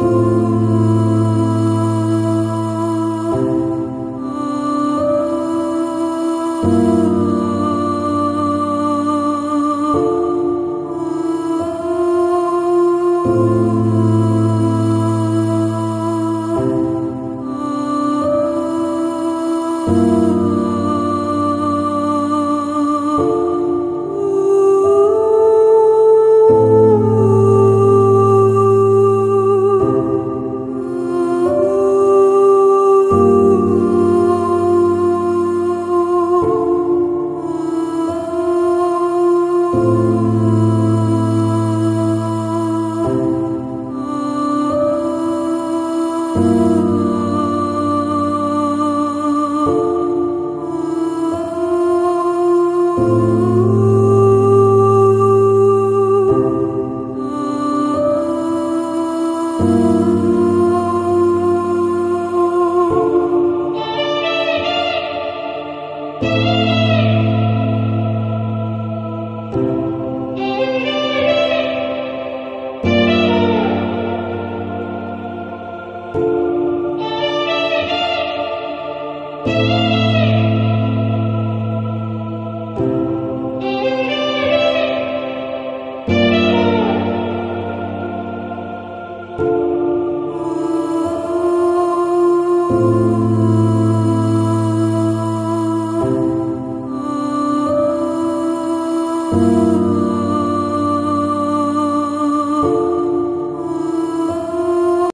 Ooh. Ooh.